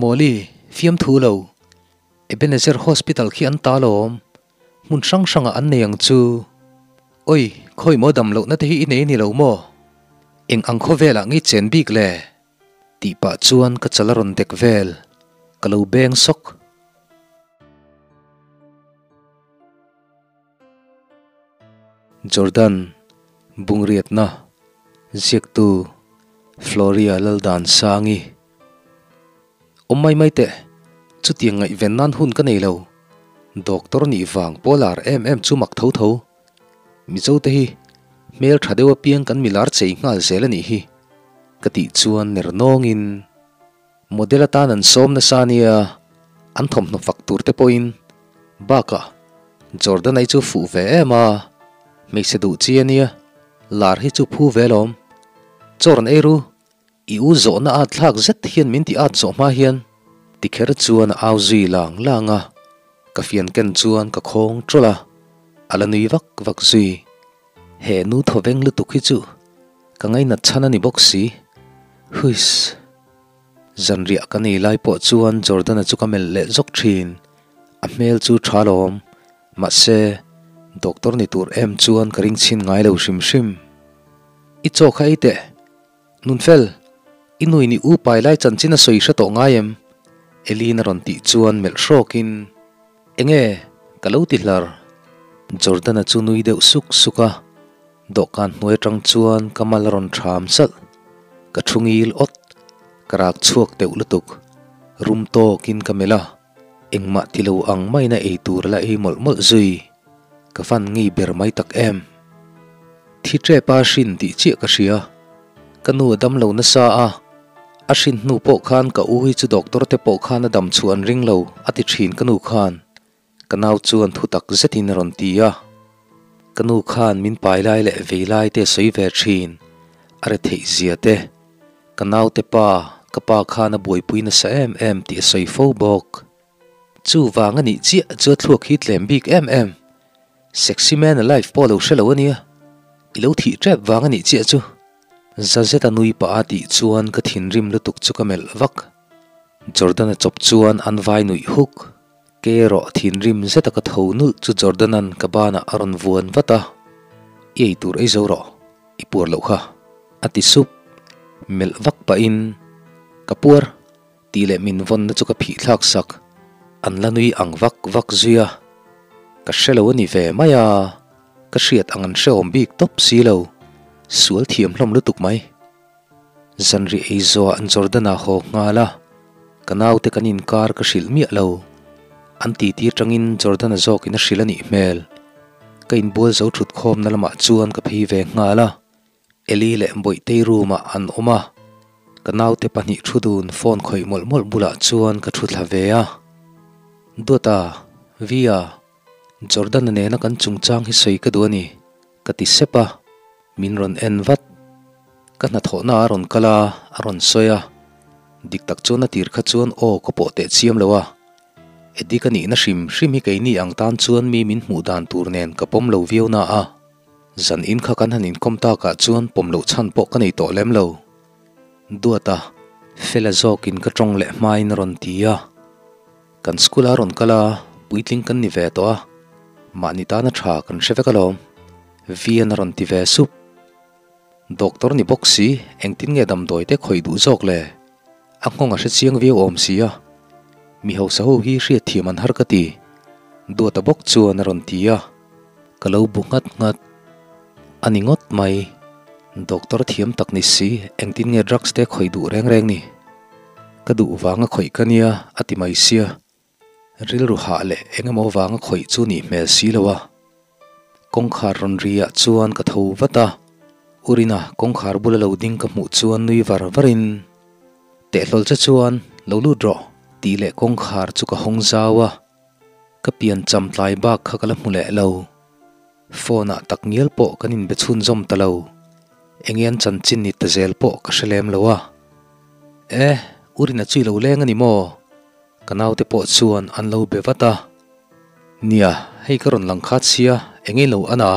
Molly fiam thu lo Ebenezer Hospital khi an ta lom mun sang sang an neyang chu oi khoi mo dam lo na te hi nei ni lo mo eng ang kho vela ngi chen bik le ti pa chuan ka chalaron dek vel. Kalo beng sok Jordan bungriat na. Ziek tu, Floria laldan sangi omai mai te chu tiang ngai ven nan hun ka nei lo doctor ni wang polar em em chu mak thấu, tho mi zo te hi. Mel thadewa piang kan milar chei ngal zel ani hi. Kati chuan ner nong in. Modela tan an som na sania an thom no faktur te poin baka jordan ai chu fu ve ma mấy se du chi ania lar hi chu phu velom Jordan eru i u zo na at lak zet hian min ti at zo ma hian tikher chuan au zui lang langa ka fian ken chuan ka khong trola ala à nui vak vak zui he nu thoveng lu tukhi chu ka ngai na chana ni boxi huis zan ria ka ni lai po chuan jordan chu ka mel le zok thin a à mel chu thalom ma se doctor ni tur em chuan ka ring chin ngai lo shim shim i cho khai te nun fel inui ni u pai lai chan china à soi sha to ngayem elina ron ti chuan mel shrokin enge kalau tilar jordan chu nui deuh suk suka dawhkan hnuai tang chuan kamal ron tham sal. Ka thungil ot. Karak chuak deuh lutuk rum to kin kamela engma tilo ang mai na eitur la ei mol mol zui. Ka fan ngi ber mai tak em. Thi tre pa shin ti chi ka ria kanu dam lo na sa a. Ashin nu po khan ka u hi chu doctor te po khan adam chu an ring lo, ati thin kanu khan. Kanau chuan thu tak zetin ron tia kanu khan min pai lai le ve lai te soi ve thin. Are thei zia te. Kanau te pa kapa khan a boi pui na sa em em ti soi fo bok. Chu wang ani chi chu thluk hi tlem bik em em. Sexy man alive polo shelo ania ilo thi trap wang ani chi chu zazeta nui pa ati chuan ka thin rim lutuk chu kamel vak. Jordan chop chuan an vai nui huk. Ke ro thin rim zeta ka tho nul chu jordanan ka bana aron vuan vata. Ei tur ei zo ro. I pur lo kha. Ati sup. Mel vak pa in. Kapur ti le min von na chu ka phi thlak sak. An lanui ang vak vak zuya. Ka shelo ni ve maya. Ka hriat angan shom bik top si lo. sual thiam hlom lutuk mai. Zanri eizo an jordana ho ngala kanau te kanin kar ka shil mi alo an ti ti tangin jordana zok in shilani mel kain bol zo thut khom na lama chuan ka phi ve ngala eli le mboi te ruma an oma. Kanau te pani thudun phone khoi mol mol bula chuan ka thut la ve a. Dota via jordan ne na kan chungchang hi soi ka duani. Ka ti sepa min ron en vat. Ka na tho na ron kala, ron soya. Dik tak chuan a tir kha chuan o ko po te chiam lowa edi ka ni na shim shim hi ni ang tan chuan mi min hmu dan tur nen ka pom lo viau na a. Zan in kha kan hanin kom ta ka chuan pom lo chan po ka nei to lem lo. Duata fela zokin ka trong le mai na ron tia kan skula ron kala, puitling kan ni ve to a. Ma ta na tha kan sheve kalom vian ron ti ve sup. doctor ni boxi engtin nge dam doi te khoi du jok le. Angonga se chiang vi om si sia mi ho sa ho hi ri thiman har ka ti. Du ta bok chu an ron ti ya. Kalau bu ngat ngat. Ani ngot mai. Doctor thiam tak ni si engtin nge drugs te khoi du reng reng ni. Ka du wanga khoi kania ati mai sia ril ru ha le engamo wanga khoi chu ni me si lawa kongkhar ron ria chuan ka tho wata urina kongkhar bula lo ding ka mu chuan nui var varin te hlol cha chuan, lo lu draw, ti le kong khar chu ka hong zawa ka pian cham tlai ba kha kala mule lo. Phone tak nghial po kanin be chun zom ta lo. Engian chan chin ni ta zel po ka shelem lowa e urina chui lo leng ani mo. Kanau te po chuan an lo be wata nia, hei karon lang kha chia, engei lo ana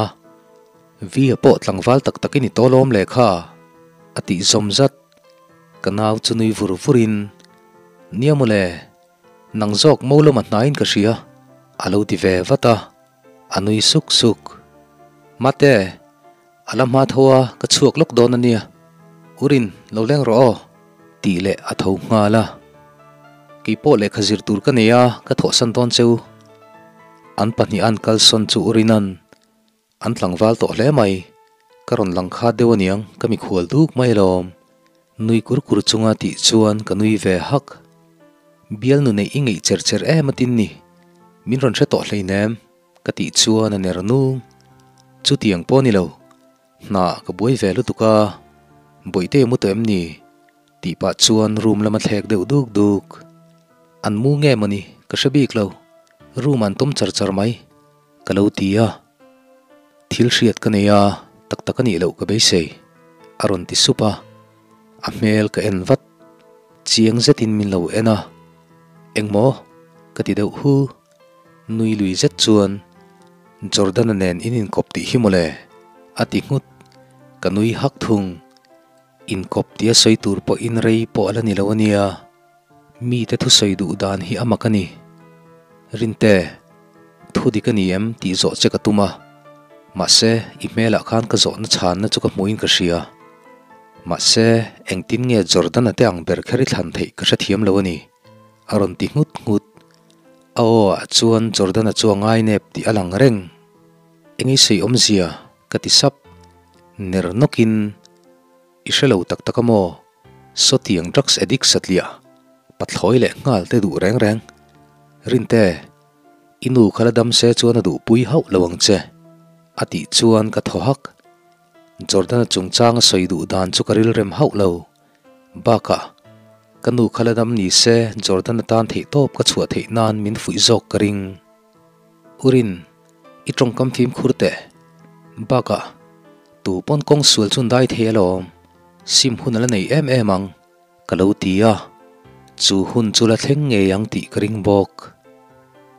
vi po tlangwal tak takini tolom le kha ati zomzat kanau chunui vur vurin nia mule nang zok mo lo mat nain ka ria alo ti ve vata anui suk suk mate, alam ma thoa ka chuak lok don ania urin lo leng ro ti le a tho nga la ki po le khazir tur ka neya ka tho san ton cheu an pani an kal son chu urinan an tlang wal to hle mai. Karon lang kha dewaniang kami khol duk mai lom. Nui kur kur chunga ti chuan ka nui ve hak. Bial nu nei ingai cher cher e matin ni. Min ron che to hlei nem. Ka ti chuan an ernu chu tiang po ni lo. Na ka boi ve lu tuka boi te mu tem ni. Ti pa chuan room lama thlek deu duk duk. An mu nge mani ka shabik lo. Room an tum char char mai. Kalau tia thil hriat ka neya tak tak ani lo ka be sei aron ti supa, a mel ka en vat, chiang zetin min lo ena engmo ka ti deuh hu, nui lui zet chuan, jordan nen inin kop ti himole ati ngut, ka nui hak thung in kop tia soi tur po in rei po ala ni lawania mi te thu soi du dan hi amakani rinte thu di cái em ti zo che ka tuma mà se email khan ka zo na chan na chu ka muin ka ria mà se eng tin nge jordan ate ang ber khari thlan thei ka sa thiam lawani à, aron ti ngut ngut ao à, chuan jordan a chuangai nep ti alang à reng. Engi sei om zia ka ti sap ner nokin ishelo tak takamo so tiang drugs addict satlia pathloi le ngal te du reng reng rinte inu khaladam se chuan du pui hau lawang che ati chuan ka thohak jordan chung chang soi du dan chu karil rem hau lo. Baka kanu khaladam ni se jordan tan thei top ka chua thei nan min fui jok karing urin, i trong kam phim khurte baka tu pon kong sul chun dai thelom sim hun la nei em em ang. Kalo tia chu hun chu la theng nge yang ti karing bok.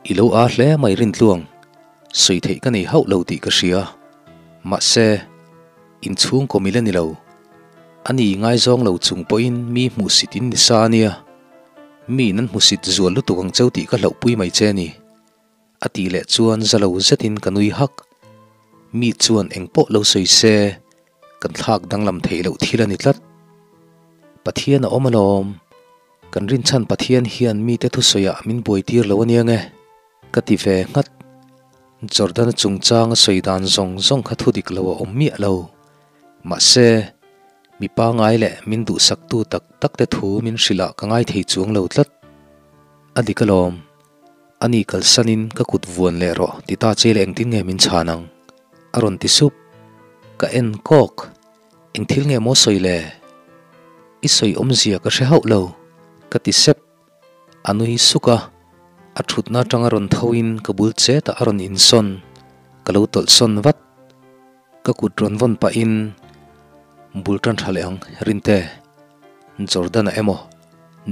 Ilo a hle mai rin tluang soi cái này hậu lâu lo cái gì ria mà xe, in chuông có mi lên lâu. Anh ấy ngay zong lâu chung po in, mi mu sitin ni sa nia mi nan mu sit zual lu tukang chau ti cái lâu pui mai che ni ati lâu chuan zalo cái kanui hak mi chuan eng po lo soi se kan thak dang lam thei lo thila ni tlat pathian a omalom kan rin chan pathian hian mi te thu soya à, min boi tir lo ania nge ka ti ve ngat jordan chung chang soi dan zong zong kha thu dik lo om mi lo. Ma se, mi pa ngai le min du sak tu tak tak te thu min shila ka ngai thei chuang lo tlat. Adikalom ani kal sanin ka kut vuan le ro, ti ta che leng tin nge min chanang aron ti sup, ka en kok, eng thil nge mo soi le. I soi om zia ka she hau lo, ka ti sep, anui suka athut na tanga ron thoin kabul che ta aron inson kalau tol son wat ka kut ron von pa in bultan thaleang rinte jordan emo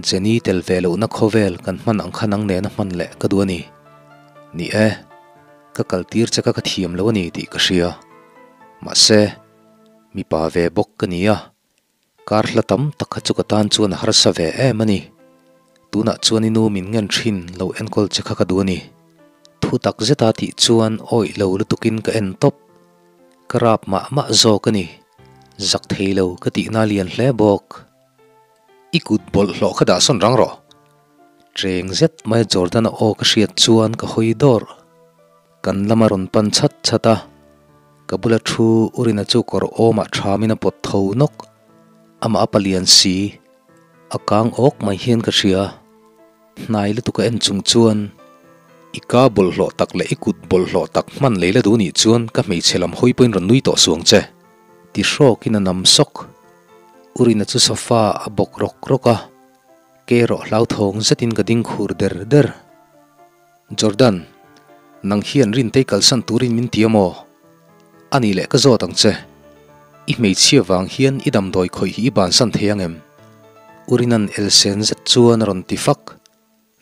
jeni tel velo na khovel kan man ang khanang ne na man le ka duani ni e ka kaltir chaka ka thiam lo ni ti ka ria ma se mi pa ve bok ka nia karla tam takha chu ka tan chuan har sa ve e mani tuna chuan inu min ngen thin lo en kol chekha ka duani. Thu tak zeta ti chuan oi lo lu tukin ka en top. Karap ma ma zo ka ni zak thei lo ka ti na lian hle bok. Ikut bol hlo kha da son rang ro. Treng zet mai jordan o ka hriat chuan ka hoi dor. Kan lama ron pan chat chata. Kabula thu urina chu kor oma thamina pot thau nok. Ama apalian si. Akang ok mai hian ka hria nai lu tu en chung chuan. Ika bol hlo tak le ikut bol hlo tak man leila du ni chuan, ka mei chelam hoi poin ran nui to suang che. Ti ro kina nam sok. Urina chu sofa, a bok rok roka ke ro hlau thong zatin ka ding khur der der. Jordan, nang hian rin te kal san turin min tiamo ani le ka zo tang che. I mei chia wang hian i dam doi khoi hi ban san theyang em. Urinan elsen zat chuan ron ti fak.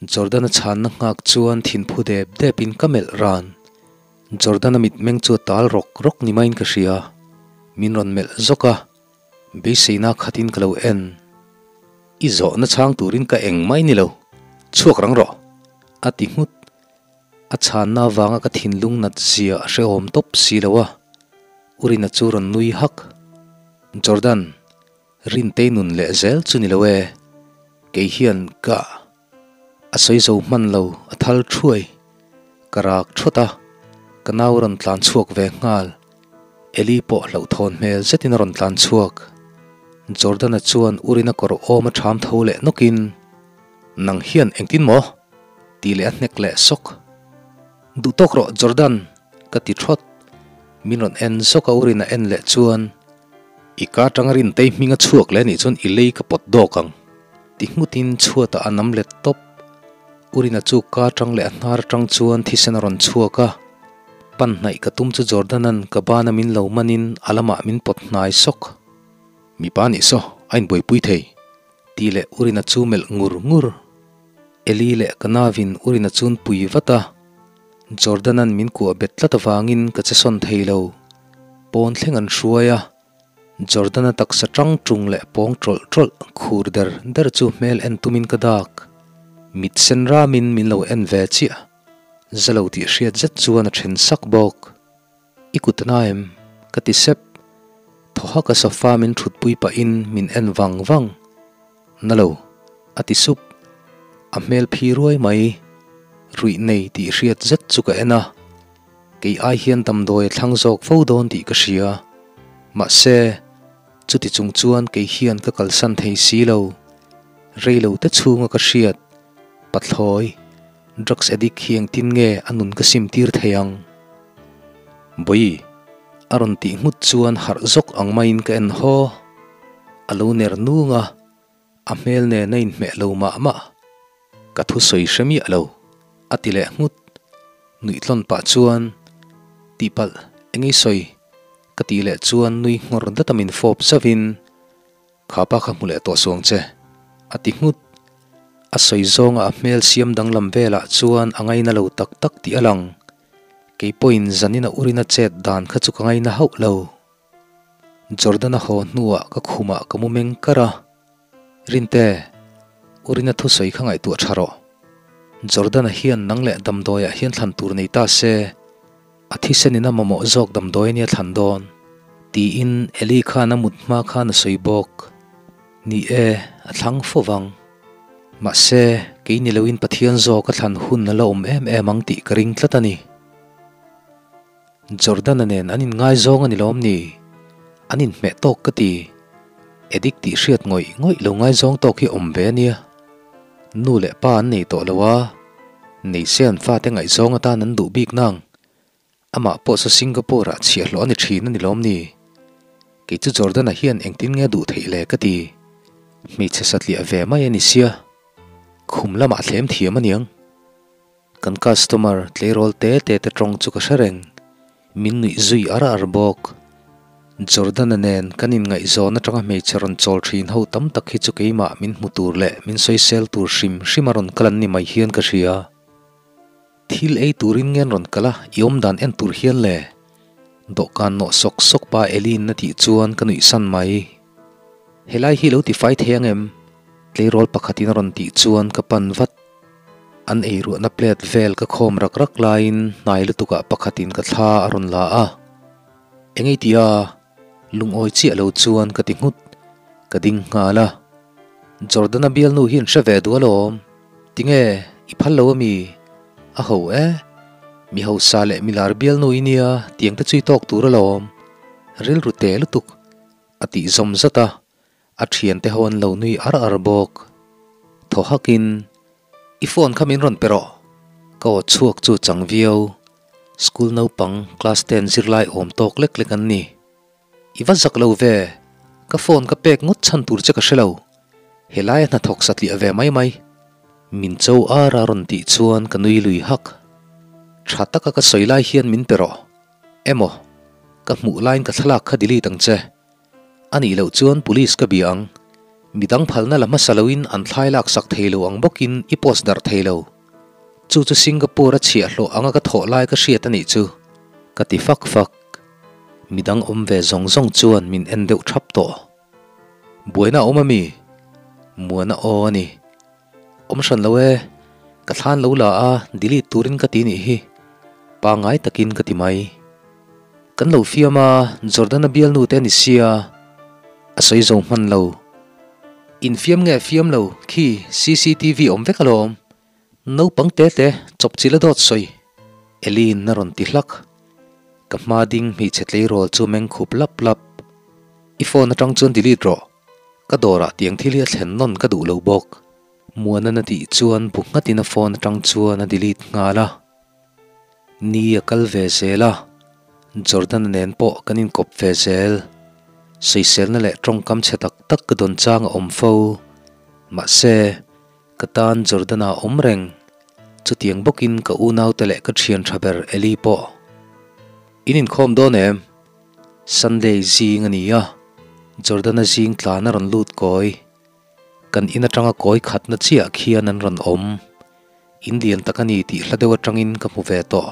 Jordan chan na ngak chuan thin phu dep dep in kamel ran. Jordan mit meng chu tal rok rok ni main ka ria min ron mel zoka. Be seina khatin kalo en. I zo na chang turin ka eng mai ni lo. Chuak rang ro. Ati ngut a chan na wanga ka thin lung nat zia a she hom top si lawa urina chu ron nui hak. Jordan rin te nun le zel chu ni lowe ke hian ka a soi zo man lo a thal thuai karak thota kanauran tlan chuak ve ngal. Eli po lo thon mel zetin ron tlan chuak. Jordan a chuan urina kor oma tham tho le nokin. Nang hian engtin mo, ti le nek le sok. Du tok ro jordan, ka ti thot. Minon en soka urina en le chuan. Ika tangarin te minga chuak le ni chon ilei ka pot do kang ti hmutin chuata anam le top. urina chu ka tang le hnar tang chuan thisen ron chhuwa ka. Pan nai ka tum chu jordanan ka bana min lo manin alama min pot nai sok. Mi pa ni so ain boi pui thei. Ti le urina chu mel ngur ngur. Eli le kanavin urina chun pui wata jordanan min ku betla ta wangin ka che son thei lo. Pon thleng an shruaya jordana tak sa tang trung le pong trol trol khur der der chu mel en tumin ka dak. Mit sen ra min min lo en ve chia zalo ti hriat zet chuan a then sak bok ikutna em kati sep. Thoha ka sofa min thut pui pa in min en wang wang nalo ati sup. A mel phi ruai mai. Rui nei ti hriat zet chu ka ena ke ai hian tam doi thlang zok fo don ti ka hria. Ma se, chu ti chung chuan ke hian ka kal san thei si lo. Reilo te chunga ka hriat pathloi drugs addict hiang tin nge anun ka sim tir theyang boi, aron ti ngut chuan har zok ang main ka en ho alo ner nuanga a mel ne nein me lo ma ma. Ka thu soi shami alo atile ngut nui tlon pa chuan. Tipal engi soi katile chuan nui ngor datamin fop savin khapa kha mule to suang che ati ngut a zong a mel siam dang lam vela chuan angai na lo tak tak ti alang. Ke point zanina urina chet dan kha chu kangai na hau lo. Jordana ho nuwa ka khuma ka mumeng kara rinte urina thu soi khangai tu tharo jordana hian nangle damdoya hian thlan tur nei ta se. Athi senina momo jok damdoi ni thlan don. Ti in eli khana mutma khana soibok ni e athlang fowang ma se ke ni lewin pathian zo ka thlan hun na lawm em em ang ti karing tlatani jordan anen anin ngai zong ani lom ni. Anin me tok ka ti. Edik ti hriat ngoi ngoi lo ngai zong tok hi om ve nia nu le pa ni to lawa nei sen fa te ngai zong ata nan du bik nang. Ama po sa singapore a chia lo ani thin ani lom ni. Ke chu jordan a hian engtin nge du thei le ka ti. Mi che satli ave mai ani sia. khum lama thlem thiam aniang kan customer tlerol te te te trong chu ka sareng min nui zui ara ar bok jordan anen kanin ngai zona tanga me charon chol thin ho tam tak hi chu keima min mutur le min soi sel tur shim shimaron kalan ni mai hian ka ria thil ei turin ngen ron kala yom dan en tur hian le dokan no sok sok pa elin na ti chuan kanui san mai helai hi lo ti fight hengem em tle rol pakhatin ron ti chuan ka pan vat an ei ru na plate vel ka khom rak rak lain nai lu tuka pakhatin ka thla aron la a engei tia lung oi chi alo chuan ka ti ngut ka ding nga la jordana bial nu hin shave du alom tinge i phal lo mi a ho e mi ho sa le mi lar bial nu inia tiang ta chui tok tur alom ril ru te lu tuk ati zom zata athian te hon lo nui ar ar bok. Tho hakin i phone khamin ron pero ko chuak chu chang changvio school no pang class 10 zirlai om tok lek lek an ni. Iwa zak lo ve ka phone ka pek ngot chan tur che ka shelo helai na thok sat li ave mai mai. Min chau ar ron ti chuan ka nui lui hak. Thata ka ka soilai hian min pero. Emo ka mu line ka thlak kha dili tang che. Ani lo chuan police ka biang. Midang phalna lama saloin an thlailak sak theilo ang bokin ipos dar theilo chu chu singapore a hlo anga ka tho lai ka hriat ani chu. Ka ti fak fak. Midang om ve zong zong chuan min en deuh thap to. Buaina omami mua na o ani. Om san lo e. ka thlan lo la a. Dili turin ka ti ni hi. Pa ngai takin ka ti mai. Kan lo fiama jordan abial nu te ni sia. Asoi zo man lo in fiam nge fiam lo khi cctv om ve kalom no pang te te chop chila dot soi elin na ron ti hlak ka ma ding mi chetlei rol chu meng khup lap lap i phone atang chun delete ro ka dora tiang thili thlen non ka du lo bok muana na ti chuan bu ngatin a phone atang chuan a delete nga la ni a kal ve zela jordan nen po kanin kop ve zel sei sel na trong cam che tắc tắc cái đồn chang om phâu. Mà xe, cái tan jordana om chút tiếng bốc in cái u nau tele chuyện thian thaber eli po inin khom đó nè sunday zing ania jordana zing tlana ran lut koi kan ina tanga koi khat na chia khian an ran om indian takani ti hladewa tangin ka mu ve to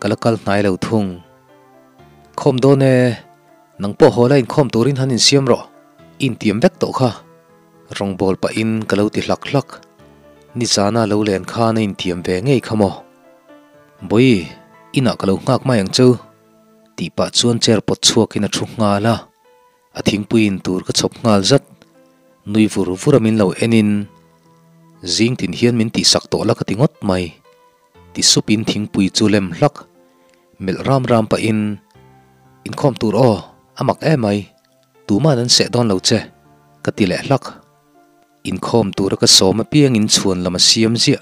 kalakal nai lo thung khom do ne nang po hola in khom turin hanin siam ro in tiam bek to kha. Rong bol pa in kalau ti hlak hlak ni chana lo len kha na in tiam ve ngei khamo boi ina kalau ngak ma yang chu ti pa chuan cher pot chuak in a thu nga la. À a thing puin tur ka chop ngal zat nui vur vuramin lo enin zing tin hian min ti sak to la ka tingot mai. Ti supin thing pui chu lem hlak mel ram ram pa in. In khom tur o À, amak e mai tu ma nan se don lo che ka ti le hlak in khom tur ka som piang in là lama siam zia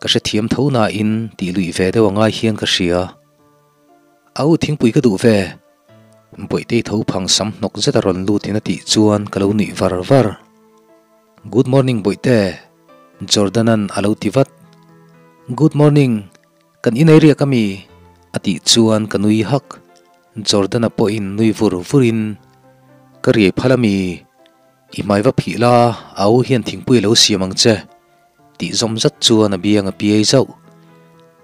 ka se thiam tho na in ti lui ve de wanga hian ka áo au thing pui ka du ve boi te tho phang sam nok zeta ron lu tin ti chuan lâu ni var var. Good morning boi te jordanan alo à, tivat good morning kan inai ria kami ati à, chuan kanui hak Jordan po in nui vur vurin kari phalami i mai va phila au hian thingpui lo siamang che ti zom zat chuan a biang a pi ai zau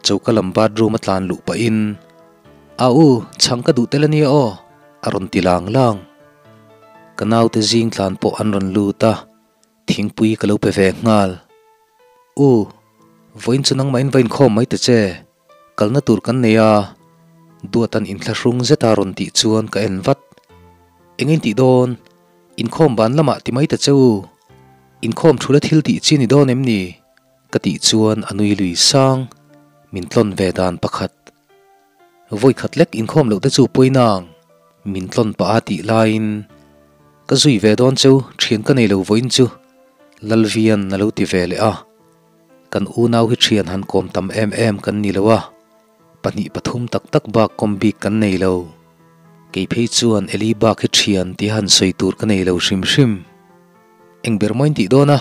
chaukalam bedroom atlan lu pa in. À au changka du telani o à aron tilang lang kanau te jing tlan po anron lu ta thingpui kalo pe ve ngal u voin chunang main vain khom mai te che kalna tur kan neya duatan in thla rung zeta ron ti chuan ka en vat. Engin ti don in khom ban lama ti mai ta cheu in khom thula thil ti chi ni don em ni. Ka ti chuan anui lui sang, min tlon ve dan pakhat. Voi khat lek in khom lo te chu poinang min tlon pa ati lain. Ka zui ve don chu thian ka nei lo voin chu. Lalvian na lo ti ve le a. Kan u nau hi thian han kom tam em em kan ni lo wa pani pathum tak tak ba kombi kan nei lo. Ke phei chuan eli ba khi thian ti han soi tur kan nei lo shim shim. Eng ber moin ti dona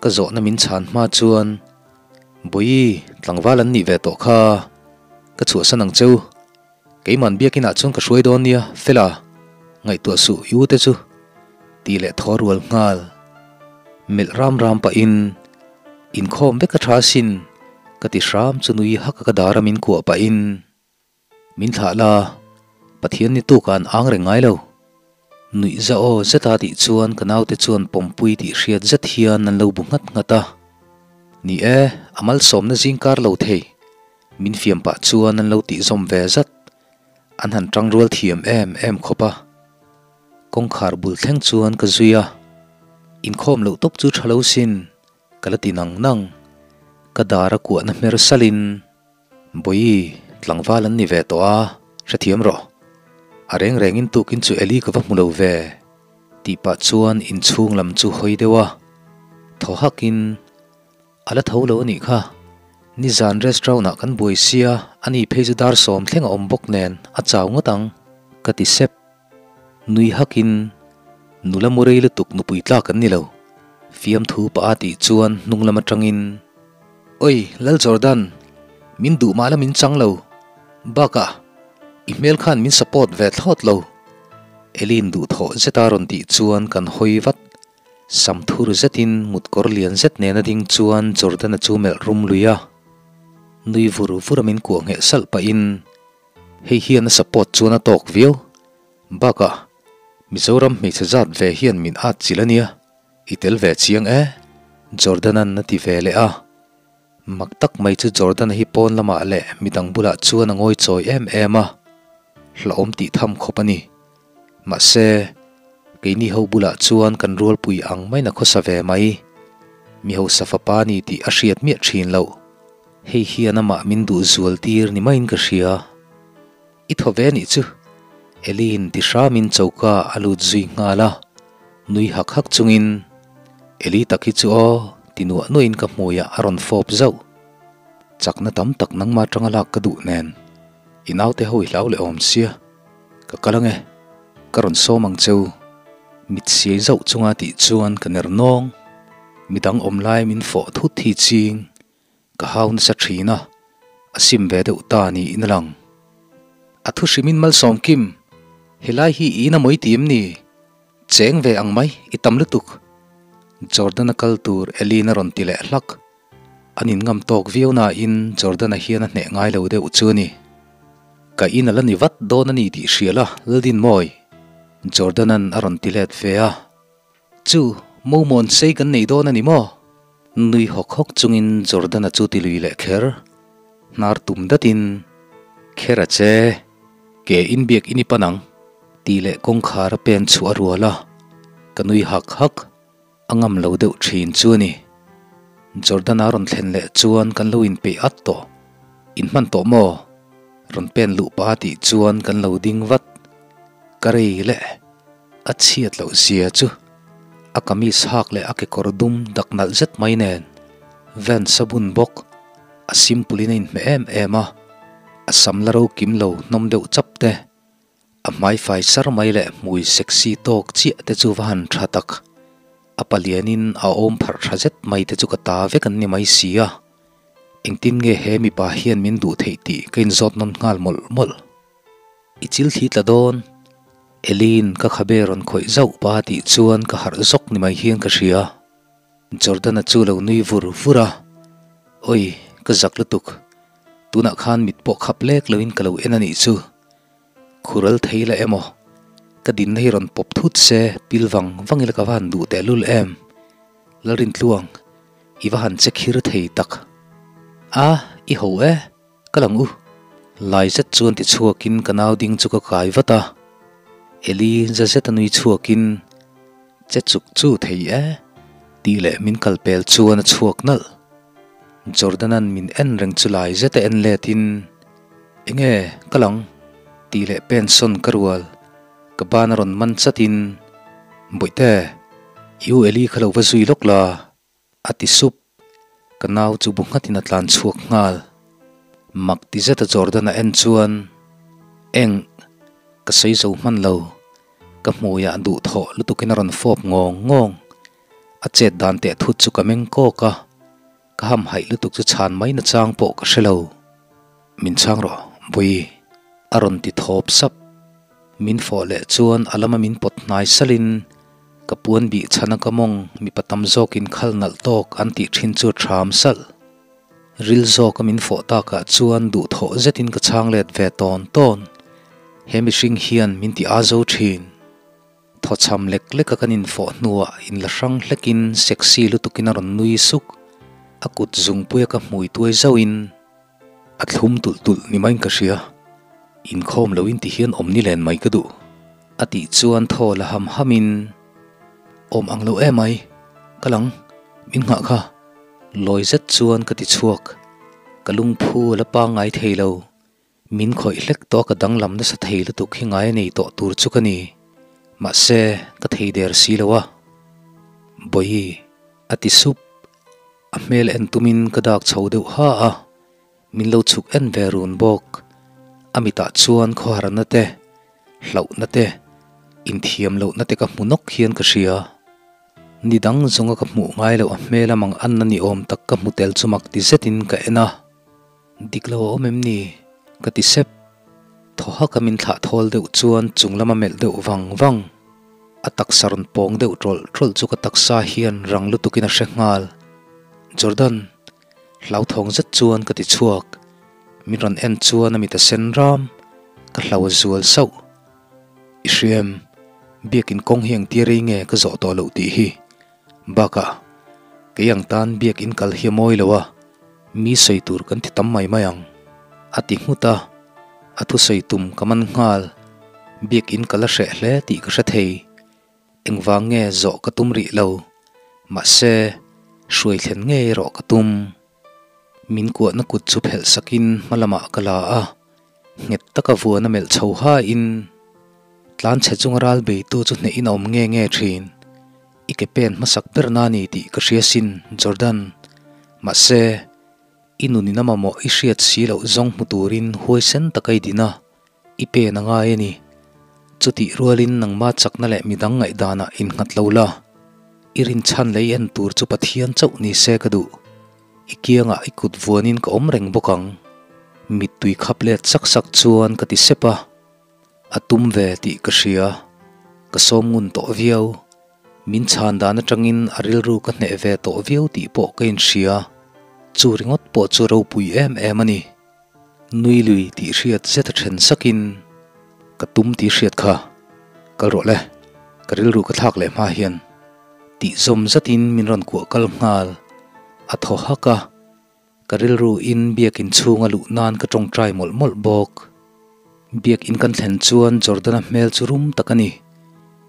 ka zo na min chan ma chuan. Boi tlangwal an ni ve to kha ka chu sanang cheu ke man bia kina chung ka hruai don nia fela ngai tu su yu te chu. Ti le thorwal ngal. Mil ram ram pa in. In khom be ka tha sin kati shram chunui haka ka dara min ko pa in. Min tha la, pathian ni tu kan ang re ngai lo. Nui za o zata ti chuan kanau te chuan pompui ti hriat zat hian nan lo bungat ngata ni e amal som na jingkar lo thei. Min fiam pa chuan nan lo ti zom ve zat. An han tang rual thiam em em khopa kong khar bul thleng chuan ka zuya. In khom lo tok chu thalo sin. Kalati nang nang kadara ku na mer salin boi tlangwalan ni ve to a thiam ro. Areng reng in tu kin chu eli ka va mulo ve. Ti pa chuan in chung lam chu hoi dewa tho hakin ala tho lo ni kha. Ni zan restaurant na kan boi sia. Ani pheizu dar som thlenga om bok nen. A chaw ngotang kati sep. Nui hakin nula murei le tuk nu pui tla kan ni lo. Fiam thu pa ati chuan nunglama tangin oi lal jordan min du mala min chang lo baka email khan min support ve thot lo elin du tho zetaron ti chuan kan hoi vat sam thur zetin mut kor lian zet ne na ding chuan jordan chu mel rum luya nui vuru vuramin ko nge sal pa in hei hian support chuan a tok view baka mizoram me chazat ve hian min at chilania itel ve chiang e jordanan na ti ve le a mặc tắc mấy chu jordan hi pon lama le midang bula chuan angoi choi em em a hla ti tham khopani ma se keini ho bula chuan kan rol pui ang mai na khosa ve mai mi ho safa pa ni ti a hriat mi thin lo hei hian ama min du zual tir ni main ka hria i tho ni chu elin ti hra min chauka alu zui ngala, nui hak hak chungin eli takhi chu o tinua no in ka hmuya aron fop zau chakna tam tak nang ma tanga lak ka du nen. Inaw te hoi lau le om sia. Ka kalange karon so mang cheu. Mit siai zau chunga ti chuan ka ner nong. Midang om lai min fo thu thi ching. Ka haun sa thina asim ve de utani inalang athu shimin mal som kim. Helai hi ina moi tim ni. Cheng ve ang mai itam lutuk Jordan kal tur Elina ron tile hlak anin ngam tok viona in Jordan hian ne ngai lo de uchuni ka in ala ni wat don ani ti shela ldin moi Jordan an aron tilet fea chu mo mon sei kan nei don ani mo nui hok hok chungin Jordan a chu ti lui le kher nar tum datin khera che ke in biek ini panang ti tile kongkhar pen chu arwala kanui hak hak angam lo deuh thin chu ni. Jordan aron thlen le chuan kan lo in pe at to in man to mo ron pen lu pa ti chuan kan lo ding wat karei le a chiat lo zia chu. A kamis hak le a ke kordum daknal zet mai nen. Ven sabun bok, a simple in me em em a. Samlaro kim lo nom deuh chap te. A mai fai sar mai le mui sexy tok chi te chu van thatak apalianin a om phar thajet mai te chu ka ta vek an ni mai sia. Engtin nge he mi pa hian min du thei ti kain zot non ngal mol mol. Ichil thi tla don. Elin ka khaberon khoi zau pa ti chuan ka har zok ni mai hian ka ria jordan a chu lo nui vur vura. Oi ka zak lutuk tuna khan mit po khaplek loin kalo enani chu. Khural theila emo. Ta din hi ron pop thut se pilwang wangil ka van du te lul em. Larin tluang iwa han che khir thei tak. A, i ho e kalang u. Lai zet chuan ti chuakin kanau ding chu ka kai wata eli, za zet anui chuakin che chuk chu thei e. Ti le min kalpel chuan chuak nal. Jordanan min en reng chu lai zet en le tin enge kalang ti le pension karwal ka banaron man chatin boite yu eli khalo wa zui lok la ati sup kanaw chu bungatin atlan chuak ngal mak ti zeta jordan a en chuan eng ka sei zo man lo ka hmuya du tho lutukin ron fop ngong ngong a chet dan te thut chu kameng ko ka ka ham hai lutuk chu chan mai na chang po ka shelo min chang ro bui aron ti thop sap min fo le chuan alama min pot nai salin kapuan bi chana kamong mi patam zok in khal nal tok anti thin chu tham sal. Ril zo ka min fo ta ka chuan du tho zetin ka chang let ve ton ton. Hemi sing hian min ti azo thin. Tho cham lek lek kan in fo nuwa in la rang hlekin sexy lutukin ron nui suk. Akut zung puya ka mui tuai zoin athlum tul tul ni main ka ria in khom lo in ti hian om ni len mai ka du ati chuan tho la ham hamin om ang lo em mai kalang min nga kha. Loi zet chuan ka ti chuak. Kalung phu la pa ngai thei lo. Min khoi hlek to ka dang lam na sa thei lu tuk hi ngai nei to tur chu ka ni ma se ka thei der si lo wa boi ati sup. A mel en tumin ka dak chho deuh ha a. Min lo chuk en verun bok amita chuan kho harana te hlau na te in thiam lo na te ka munok hian ka hria. Nidang zonga ka mu ngai lo mela mang an na ni om tak ka hmu tel chumak ti zetin ka ena. Diklo om em ni ka ti sep. Tho ha kamin thla thol deuh chuan chunglama mel deuh wang wang atak saron pong deuh trol trol chu ka taksa hian ranglu tukina hrengal jordan hlau thong zet chuan ka ti chuak. Min ron en chuan ami ta sen ram ka hlau zual so ishem hriam biakin kong hiang ti rei nge ka zo to lo ti hi. Baka kayang tan biak in kal hiamoi lawa mi sei tur kan ti tam mai mayang. Ati huta athu sei tum kaman ngal. Biak in kala hre hle ti ka hre thei. Engwang nge zo ka tum ri lo. Ma se, shuai thlen nge ro ka tum min ko na kut chu phel sakin malama kala a. Nget taka vua na mel chho ha in. Tlan che chung ral be tu chu ne inom nge nge thin. Ike pen masak perna ni ti ka hriasin jordan. Ma se inuni nama mo ihriat si lo zong muturin huai sen takai dina ipe na. Nga e ni. Chuti rualin nang ma chakna le midang ngai dana in ngat lo la. Irin chan lei an tur chu pathian chau ni se ka du ikianga ikut vuanin ka om reng bokang. Mi tui khap le sak sak chuan ka ti sepa. Atum ve ti ka hria ka som ngun to viau. Min chan dan atangin aril ru ka hne ve to viau ti po ka in hria chu ringot po chu ro pui em em ani. Nui lui ti hriat zeta thren sakin. Ka tum ti hriat kha. Ka ro le. Ka ril ru ka thak le ma hian. Ti zom zatin min ron ku kal ngal. atho haka karil ru in biak in chunga lu nan ka tong trai mol mol bok. Biak in kan thlen chuan jordana mel chu rum takani.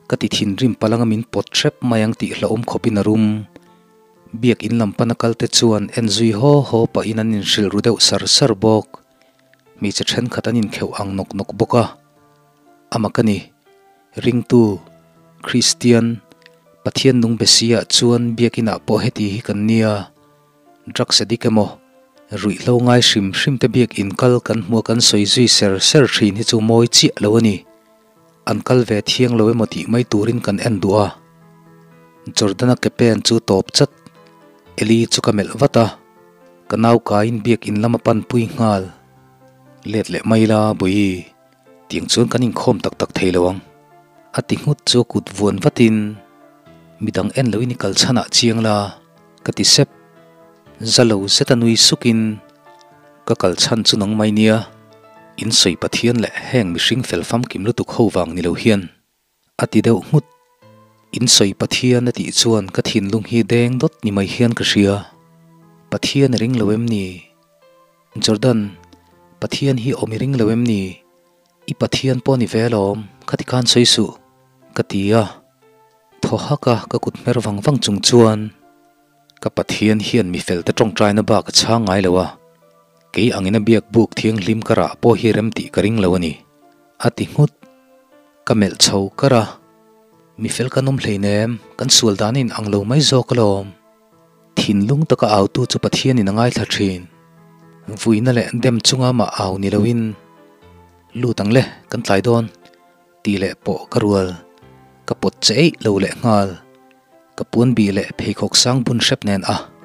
Kati thin rim palanga min pot trap mayang ti hla om khopin rum. Biak in lam panakal te chuan enjui ho ho pa in an in ril ru deuh sar sar bok. Mi che thren khatanin kheu ang nok nok boka. Amakani ring tu christian pathian nung besia chuan biakina po heti hi kan nia. Drak sedikemo rui lo ngai hrim hrim te biak in kal kan hmu kan soi zui ser ser thin hi chu moi chi lo ani an kal ve thiang lo emoti mai turin kan en duwa jordana kepen chu top chat eli chu kamel vata kanau ka in biak in lama pan pui ngal. Let le maila bui tiang căn kanin khom tak tak theilawang ati à ngut chu kut vuan vatin midang en loini kal chana chiang la. Kati sep zalo zetanui sukin ka kal chan chu nang mai nia in soi pathian le heng mi hring fel fam kim lutuk ho wang ni lo hian ati deuh ngut in soi pathian ati chuan ka thin lung hi deng dot ni mai hian ka hria pathian ring loem ni jordan pathian hi omi ring loem ni i pathian po ni velom khati kan soi su katia tho haka ka kut mer wang wang chung chuan ka pathian hian mi fel ta tong trai na ba ka cha ngai lawa ke angina biak buk thiang lim kara po hi rem ti karing lawani ati ngut kamel chho kara mi fel kanom hleinem kan sual danin anglo mai zoklom thin lung taka au tu chu pathian in ngai thla vuina le dem chunga ma au ni lawin lu tang le kan tlai don. Ti le po karual kapot chei lo le ngal. kapun bi le phei khok sang bun shep nen a.